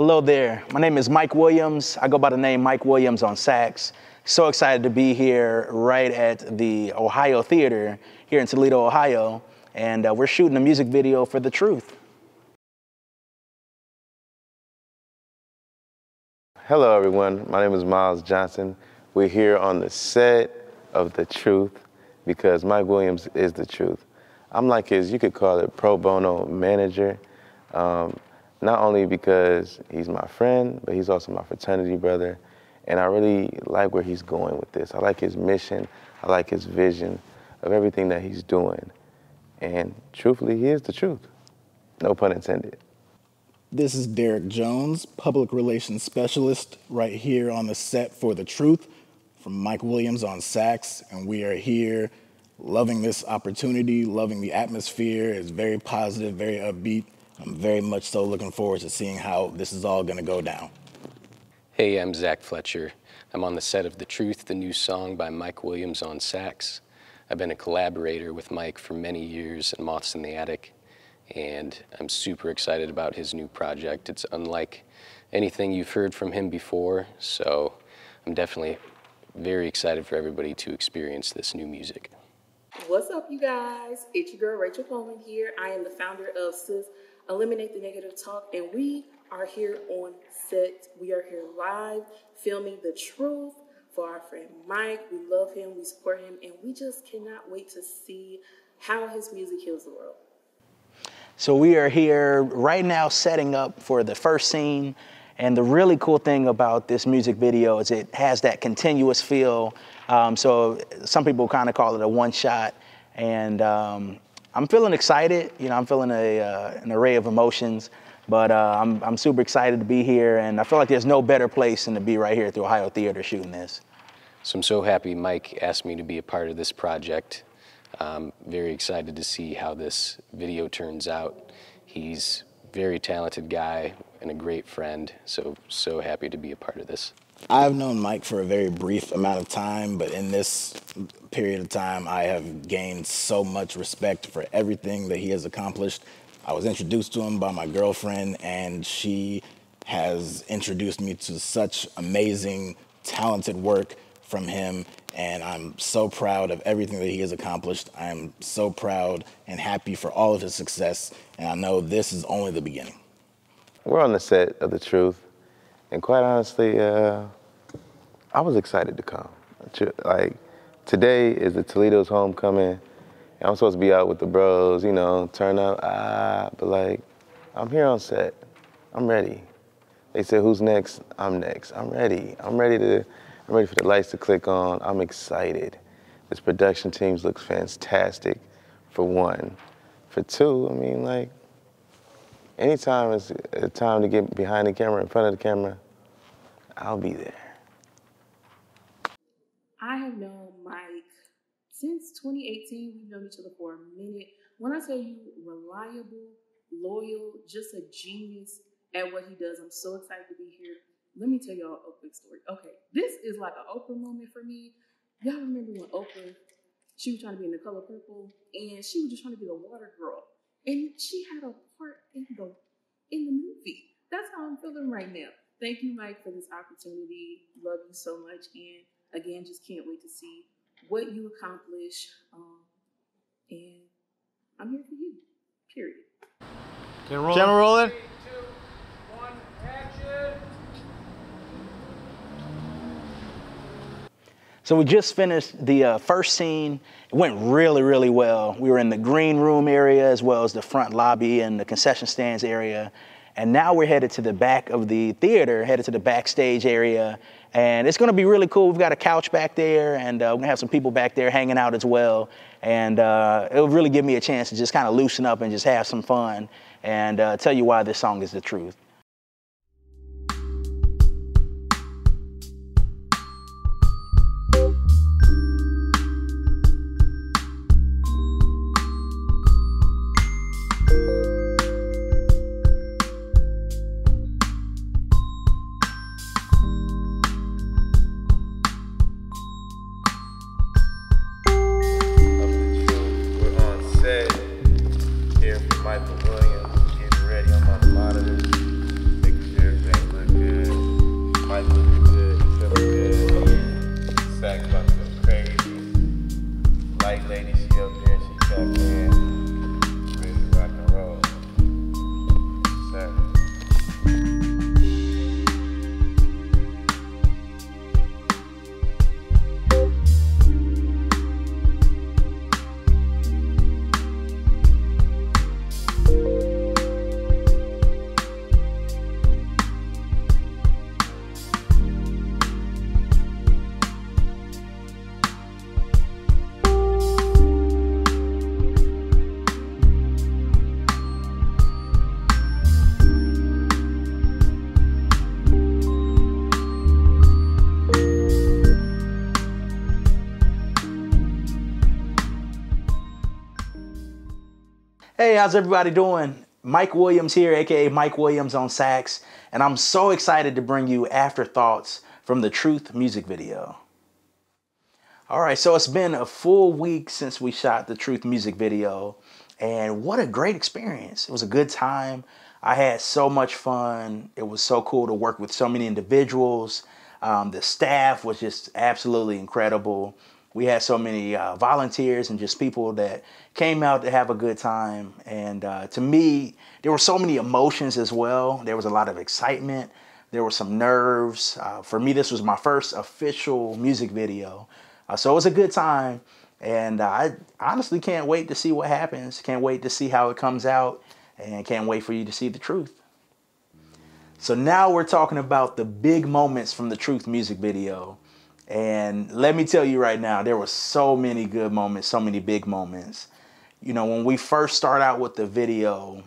Hello there. My name is Mike Williams. I go by the name Mike Williams on sax. So excited to be here right at the Ohio Theater here in Toledo, Ohio. And uh, we're shooting a music video for The Truth. Hello, everyone. My name is Myles Johnson. We're here on the set of The Truth because Mike Williams is the truth. I'm like his, you could call it pro bono manager. Um, not only because he's my friend, but he's also my fraternity brother. And I really like where he's going with this. I like his mission. I like his vision of everything that he's doing. And truthfully, he is the truth. No pun intended. This is Derek Jones, public relations specialist, right here on the set for The Truth from Mike Williams on sax. And we are here loving this opportunity, loving the atmosphere. It's very positive, very upbeat. I'm very much so looking forward to seeing how this is all going to go down. Hey, I'm Zack Fletcher. I'm on the set of The Truth, the new song by Mike Williams on sax. I've been a collaborator with Mike for many years in Moths in the Attic, and I'm super excited about his new project. It's unlike anything you've heard from him before, so I'm definitely very excited for everybody to experience this new music. What's up, you guys? It's your girl Rachel Coleman here. I am the founder of SIS Eliminate the Negative Talk, and we are here on set. We are here live filming the truth for our friend Mike. We love him, we support him, and we just cannot wait to see how his music heals the world. So we are here right now setting up for the first scene. And the really cool thing about this music video is it has that continuous feel. Um, so some people kind of call it a one shot. And um, I'm feeling excited. You know, I'm feeling a, uh, an array of emotions, but uh, I'm, I'm super excited to be here. And I feel like there's no better place than to be right here at the Ohio Theater shooting this. So I'm so happy Mike asked me to be a part of this project. I'm very excited to see how this video turns out. He's a very talented guy and a great friend, so so happy to be a part of this. I've known Mike for a very brief amount of time, but in this period of time, I have gained so much respect for everything that he has accomplished. I was introduced to him by my girlfriend, and she has introduced me to such amazing, talented work from him. And I'm so proud of everything that he has accomplished. I am so proud and happy for all of his success. And I know this is only the beginning. We're on the set of The Truth. And quite honestly, uh, I was excited to come. Like, today is the Toledo's homecoming. And I'm supposed to be out with the bros, you know, turn up, ah, but like, I'm here on set. I'm ready. They said, who's next? I'm next. I'm ready. I'm ready to, I'm ready for the lights to click on. I'm excited. This production team looks fantastic, for one. For two, I mean, like, anytime it's a time to get behind the camera, in front of the camera, I'll be there. I have known Mike since 2018. We've known each other for a minute. When I tell you reliable, loyal, just a genius at what he does, I'm so excited to be here. Let me tell y'all a quick story. Okay, this is like an Oprah moment for me. Y'all remember when Oprah, she was trying to be in the color purple, and she was just trying to be the water girl, and she had a part in the in the movie. That's how I'm feeling right now. Thank you, Mike, for this opportunity. Love you so much, and again, just can't wait to see what you accomplish. Um, and I'm here for you. Period. Camera rolling. Camera rolling. So we just finished the uh, first scene. It went really, really well. We were in the green room area as well as the front lobby and the concession stands area. And now we're headed to the back of the theater, headed to the backstage area. And it's gonna be really cool. We've got a couch back there and uh, we're gonna have some people back there hanging out as well. And uh, it'll really give me a chance to just kind of loosen up and just have some fun and uh, tell you why this song is the truth. Hey, how's everybody doing? Mike Williams here, aka Mike Williams on sax, and I'm so excited to bring you afterthoughts from the Truth music video. All right, so it's been a full week since we shot the Truth music video, and what a great experience. It was a good time. I had so much fun. It was so cool to work with so many individuals. Um, the staff was just absolutely incredible. We had so many uh, volunteers and just people that came out to have a good time. And uh, to me, there were so many emotions as well. There was a lot of excitement. There were some nerves. Uh, for me, this was my first official music video. Uh, so it was a good time. And uh, I honestly can't wait to see what happens. Can't wait to see how it comes out. And can't wait for you to see the truth. So now we're talking about the big moments from the Truth music video. And let me tell you right now, there were so many good moments, so many big moments. You know, when we first start out with the video,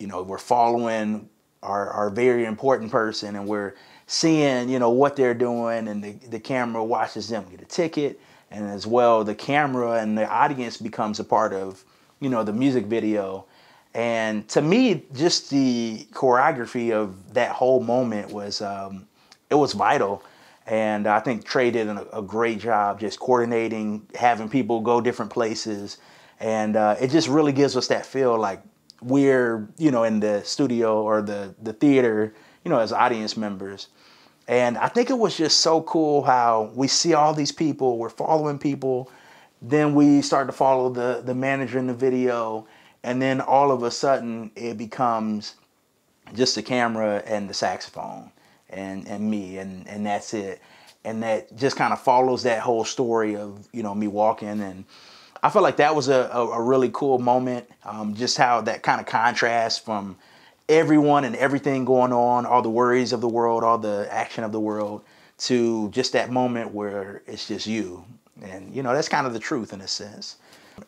you know, we're following our, our very important person and we're seeing, you know, what they're doing and the, the camera watches them get a ticket. And as well, the camera and the audience becomes a part of, you know, the music video. And to me, just the choreography of that whole moment was um, it was vital. And I think Tre did a, a, great job just coordinating, having people go different places, and uh, it just really gives us that feel like we're you know in the studio or the the theater, you know, as audience members. And I think it was just so cool how we see all these people, we're following people, then we start to follow the the manager in the video. And then all of a sudden it becomes just the camera and the saxophone and and me and and that's it. And that just kind of follows that whole story of you know me walking and I felt like that was a, a, a really cool moment um, just how that kind of contrast from everyone and everything going on all the worries of the world all the action of the world to just that moment where it's just you. And you know that's kind of the truth in a sense.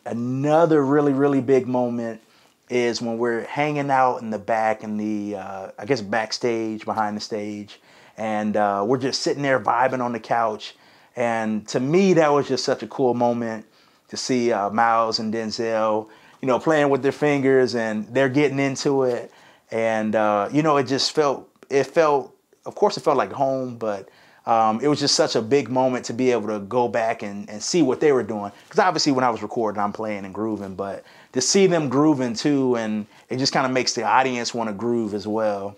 Another really, really big moment is when we're hanging out in the back in the, uh, I guess, backstage, behind the stage, and uh, we're just sitting there vibing on the couch. And to me, that was just such a cool moment to see uh, Myles and Denzel, you know, playing with their fingers and they're getting into it. And, uh, you know, it just felt, it felt, of course, it felt like home, but um, it was just such a big moment to be able to go back and, and see what they were doing. Because obviously, when I was recording, I'm playing and grooving, but to see them grooving too, and it just kind of makes the audience want to groove as well.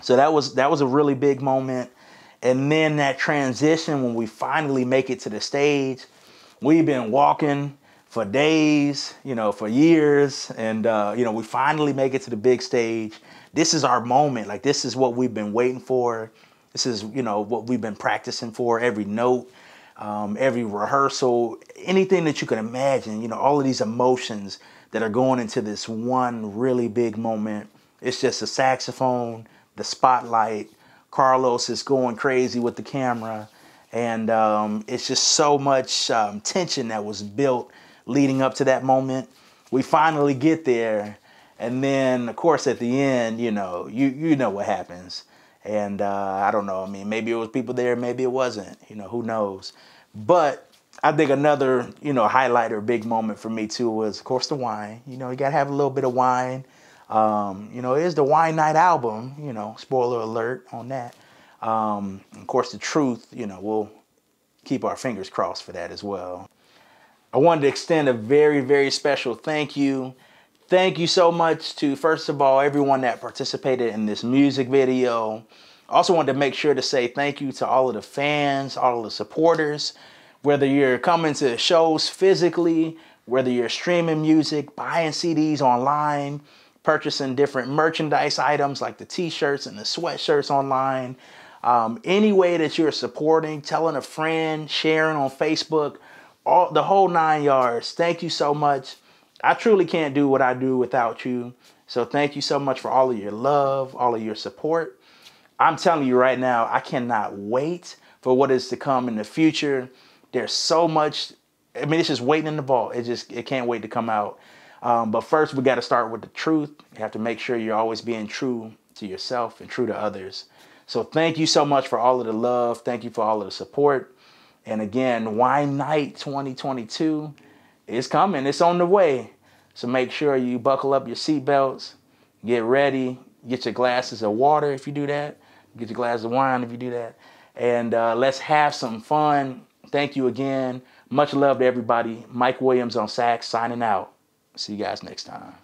So that was that was a really big moment. And then that transition when we finally make it to the stage, we've been walking for days, you know, for years, and uh, you know, we finally make it to the big stage. This is our moment. Like this is what we've been waiting for. This is, you know, what we've been practicing for every note, um, every rehearsal, anything that you can imagine, you know, all of these emotions that are going into this one really big moment. It's just the saxophone, the spotlight. Carlos is going crazy with the camera. And um, it's just so much um, tension that was built leading up to that moment. We finally get there. And then, of course, at the end, you know, you, you know what happens. And uh, I don't know. I mean, maybe it was people there, maybe it wasn't. You know, who knows? But I think another, you know, highlight or big moment for me too was, of course, the wine. You know, you gotta have a little bit of wine. Um, you know, it is the Wine Night album. You know, spoiler alert on that. Um, of course, the truth. You know, we'll keep our fingers crossed for that as well. I wanted to extend a very, very special thank you Thank you so much to, first of all, everyone that participated in this music video. Also wanted to make sure to say thank you to all of the fans, all of the supporters, whether you're coming to shows physically, whether you're streaming music, buying CDs online, purchasing different merchandise items like the t-shirts and the sweatshirts online, um, any way that you're supporting, telling a friend, sharing on Facebook, all the whole nine yards. Thank you so much. I truly can't do what I do without you. So thank you so much for all of your love, all of your support. I'm telling you right now, I cannot wait for what is to come in the future. There's so much. I mean, it's just waiting in the vault. It just it can't wait to come out. Um, but first, we got to start with the truth. You have to make sure you're always being true to yourself and true to others. So thank you so much for all of the love. Thank you for all of the support. And again, Wine Night 2022 it's coming. It's on the way. So make sure you buckle up your seatbelts, get ready, get your glasses of water if you do that, get your glass of wine if you do that, and uh, let's have some fun. Thank you again. Much love to everybody. Mike Williams on sax signing out. See you guys next time.